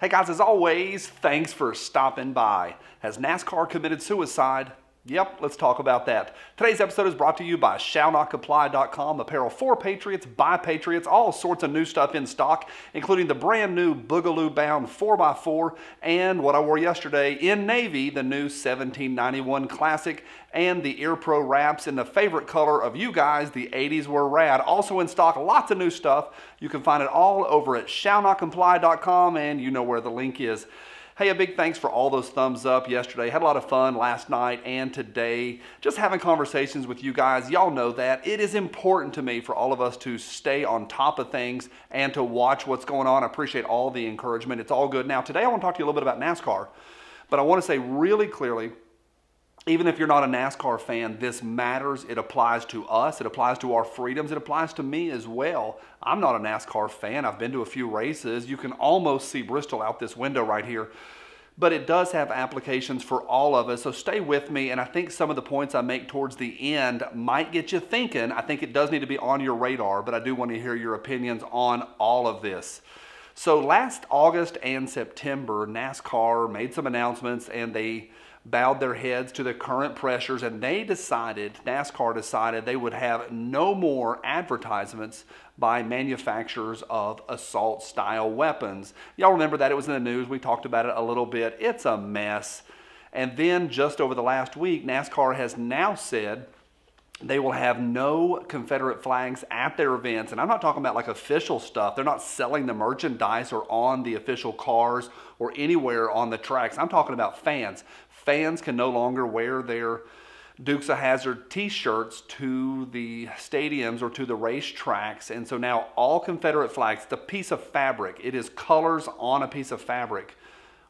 Hey guys, as always, thanks for stopping by. Has NASCAR committed suicide? Yep, let's talk about that. Today's episode is brought to you by ShallNotComply.com, apparel for Patriots, by Patriots, all sorts of new stuff in stock, including the brand new Boogaloo Bound 4x4 and what I wore yesterday in Navy, the new 1791 Classic, and the Ear Pro wraps in the favorite color of you guys, the 80s were rad. Also in stock, lots of new stuff. You can find it all over at ShallNotComply.com, and you know where the link is. Hey, a big thanks for all those thumbs up yesterday. Had a lot of fun last night and today. Just having conversations with you guys. Y'all know that. It is important to me for all of us to stay on top of things and to watch what's going on. I appreciate all the encouragement. It's all good. Now, today I want to talk to you a little bit about NASCAR, but I want to say really clearly even if you're not a NASCAR fan, this matters. It applies to us. It applies to our freedoms. It applies to me as well. I'm not a NASCAR fan. I've been to a few races. You can almost see Bristol out this window right here. But it does have applications for all of us. So stay with me. And I think some of the points I make towards the end might get you thinking. I think it does need to be on your radar, but I do want to hear your opinions on all of this. So last August and September, NASCAR made some announcements and they bowed their heads to the current pressures and they decided, NASCAR decided they would have no more advertisements by manufacturers of assault style weapons. Y'all remember that it was in the news. We talked about it a little bit. It's a mess. And then just over the last week, NASCAR has now said they will have no Confederate flags at their events. And I'm not talking about like official stuff. They're not selling the merchandise or on the official cars or anywhere on the tracks. I'm talking about fans fans can no longer wear their Dukes of Hazzard t-shirts to the stadiums or to the racetracks. And so now all Confederate flags, the piece of fabric, it is colors on a piece of fabric,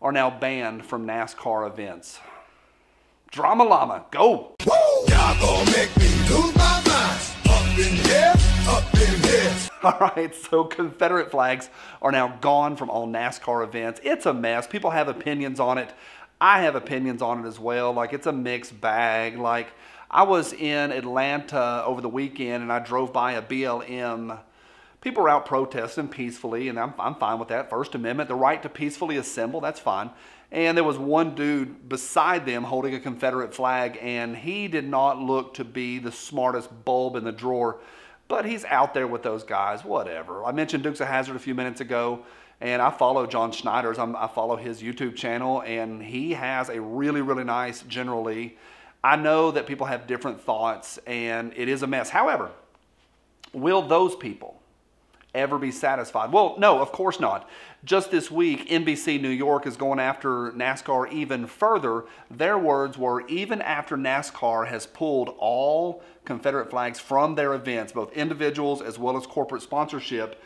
are now banned from NASCAR events. Drama Llama, go! Y'all gonna make me lose my mind. Up in here, up in here. All right, so Confederate flags are now gone from all NASCAR events. It's a mess. People have opinions on it. I have opinions on it as well. Like it's a mixed bag. Like I was in Atlanta over the weekend and I drove by a BLM. People are out protesting peacefully, and I'm, I'm fine with that. First Amendment, the right to peacefully assemble, that's fine. And there was one dude beside them holding a Confederate flag, and he did not look to be the smartest bulb in the drawer, but he's out there with those guys, whatever. I mentioned Dukes of Hazzard a few minutes ago. And I follow John Schneider's, I'm, i follow his YouTube channel, and he has a really, really nice generally. I know that people have different thoughts, and it is a mess. However, will those people ever be satisfied? Well, no, of course not. Just this week, NBC New York is going after NASCAR even further. Their words were even after NASCAR has pulled all Confederate flags from their events, both individuals as well as corporate sponsorship,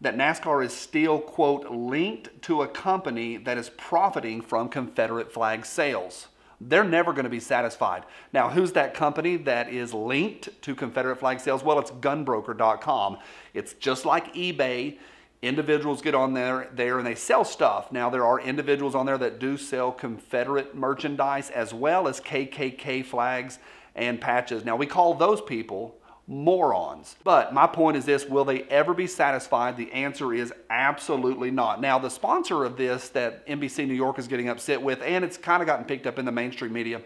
that NASCAR is still, quote, linked to a company that is profiting from Confederate flag sales. They're never going to be satisfied. Now, who's that company that is linked to Confederate flag sales? Well, it's gunbroker.com. It's just like eBay. Individuals get on there, there and they sell stuff. Now, there are individuals on there that do sell Confederate merchandise as well as KKK flags and patches. Now, we call those people morons. But my point is this, will they ever be satisfied? The answer is absolutely not. Now, the sponsor of this that NBC New York is getting upset with, and it's kind of gotten picked up in the mainstream media,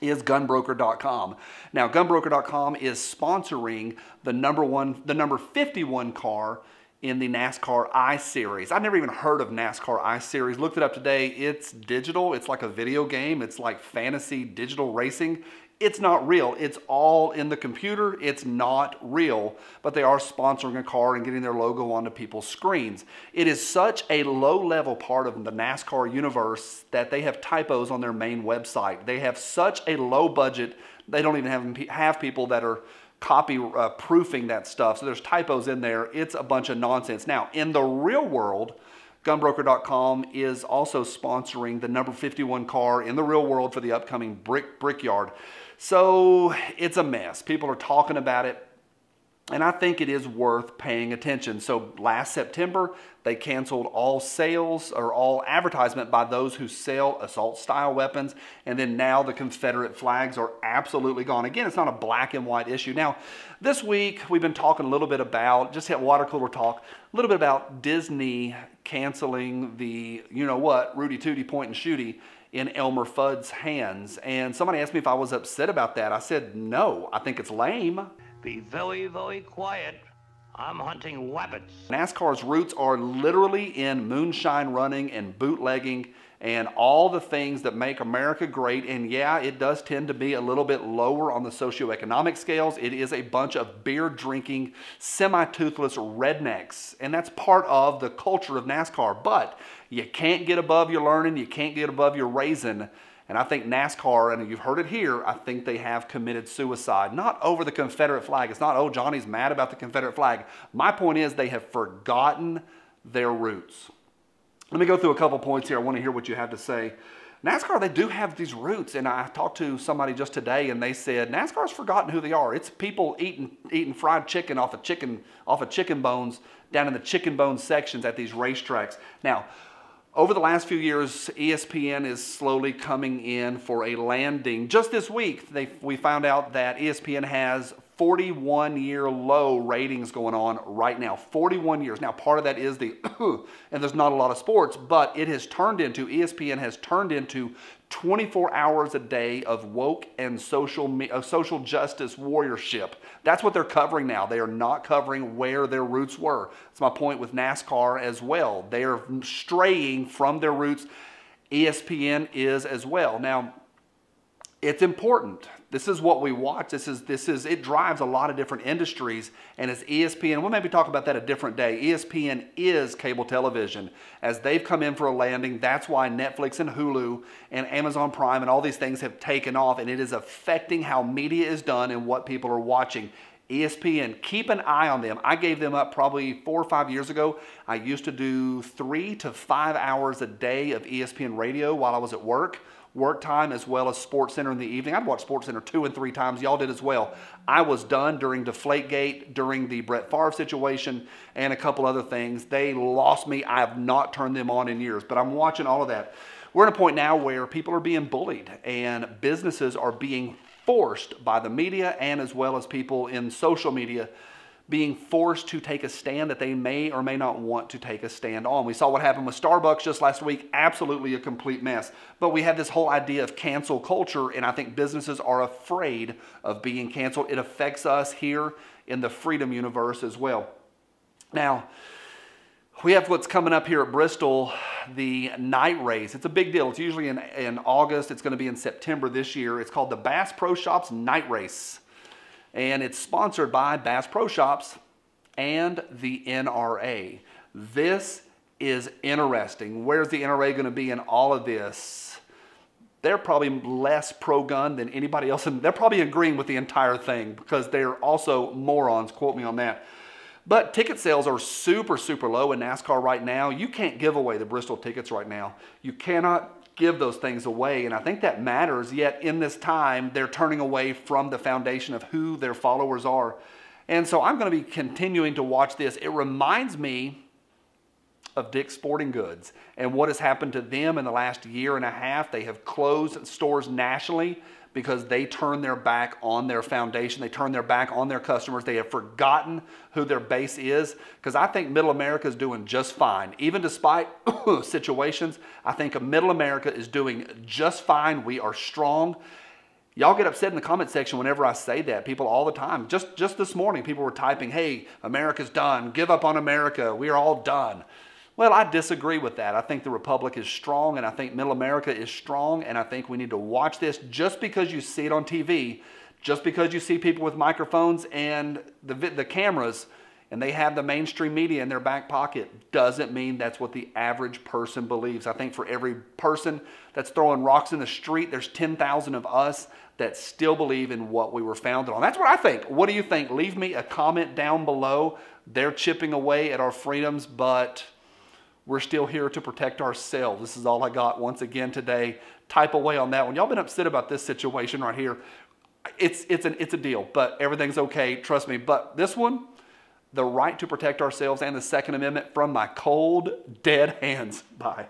is gunbroker.com. Now, gunbroker.com is sponsoring the number one, the number 51 car in the NASCAR I Series. I've never even heard of NASCAR I Series. Looked it up today. It's digital. It's like a video game. It's like fantasy digital racing it's not real. It's all in the computer. It's not real, but they are sponsoring a car and getting their logo onto people's screens. It is such a low level part of the NASCAR universe that they have typos on their main website. They have such a low budget, they don't even have, have people that are copy uh, proofing that stuff. So there's typos in there. It's a bunch of nonsense. Now, in the real world, Gunbroker.com is also sponsoring the number 51 car in the real world for the upcoming Brick Brickyard. So it's a mess. People are talking about it. And I think it is worth paying attention. So last September, they canceled all sales or all advertisement by those who sell assault style weapons. And then now the Confederate flags are absolutely gone. Again, it's not a black and white issue. Now, this week we've been talking a little bit about, just had water cooler talk, a little bit about Disney canceling the, you know what, Rudy Tooty point and shooty in Elmer Fudd's hands. And somebody asked me if I was upset about that. I said, no, I think it's lame. Be very, very quiet. I'm hunting rabbits. NASCAR's roots are literally in moonshine running and bootlegging and all the things that make America great. And yeah, it does tend to be a little bit lower on the socioeconomic scales. It is a bunch of beer drinking, semi toothless rednecks. And that's part of the culture of NASCAR. But you can't get above your learning, you can't get above your raising. And I think NASCAR, and you've heard it here, I think they have committed suicide. Not over the Confederate flag. It's not, oh, Johnny's mad about the Confederate flag. My point is they have forgotten their roots. Let me go through a couple points here. I want to hear what you have to say. NASCAR, they do have these roots, and I talked to somebody just today, and they said NASCAR's forgotten who they are. It's people eating eating fried chicken off of chicken off of chicken bones down in the chicken bone sections at these racetracks. Now, over the last few years, ESPN is slowly coming in for a landing. Just this week, they, we found out that ESPN has 41 year low ratings going on right now. 41 years. Now, part of that is the, and there's not a lot of sports, but it has turned into, ESPN has turned into 24 hours a day of woke and social, uh, social justice warriorship. That's what they're covering now. They are not covering where their roots were. That's my point with NASCAR as well. They are straying from their roots. ESPN is as well. Now, it's important. This is what we watch. This is this is it drives a lot of different industries, and it's ESPN. We'll maybe talk about that a different day. ESPN is cable television. As they've come in for a landing, that's why Netflix and Hulu and Amazon Prime and all these things have taken off, and it is affecting how media is done and what people are watching. ESPN, keep an eye on them. I gave them up probably four or five years ago. I used to do three to five hours a day of ESPN radio while I was at work work time as well as Sports Center in the evening. I'd watch Sports Center two and three times. Y'all did as well. I was done during Deflategate, during the Brett Favre situation, and a couple other things. They lost me. I have not turned them on in years, but I'm watching all of that. We're in a point now where people are being bullied and businesses are being forced by the media and as well as people in social media being forced to take a stand that they may or may not want to take a stand on. We saw what happened with Starbucks just last week, absolutely a complete mess. But we have this whole idea of cancel culture, and I think businesses are afraid of being canceled. It affects us here in the freedom universe as well. Now, we have what's coming up here at Bristol, the night race. It's a big deal. It's usually in, in August. It's going to be in September this year. It's called the Bass Pro Shops Night Race and it's sponsored by Bass Pro Shops and the NRA. This is interesting. Where's the NRA going to be in all of this? They're probably less pro gun than anybody else, and they're probably agreeing with the entire thing because they're also morons, quote me on that. But ticket sales are super, super low in NASCAR right now. You can't give away the Bristol tickets right now. You cannot give those things away. And I think that matters. Yet in this time, they're turning away from the foundation of who their followers are. And so I'm going to be continuing to watch this. It reminds me of Dick's Sporting Goods and what has happened to them in the last year and a half. They have closed stores nationally because they turn their back on their foundation. They turn their back on their customers. They have forgotten who their base is because I think middle America is doing just fine. Even despite situations, I think middle America is doing just fine. We are strong. Y'all get upset in the comment section whenever I say that. People all the time. Just just this morning, people were typing, "Hey, America's done. Give up on America. We are all done." Well, I disagree with that. I think the Republic is strong, and I think Middle America is strong, and I think we need to watch this just because you see it on TV, just because you see people with microphones and the, the cameras, and they have the mainstream media in their back pocket, doesn't mean that's what the average person believes. I think for every person that's throwing rocks in the street, there's 10,000 of us that still believe in what we were founded on. That's what I think. What do you think? Leave me a comment down below. They're chipping away at our freedoms, but we're still here to protect ourselves. This is all I got once again today. Type away on that one. Y'all been upset about this situation right here. it's it's an it's a deal, but everything's okay. Trust me. But this one, the right to protect ourselves and the Second Amendment from my cold, dead hands. Bye.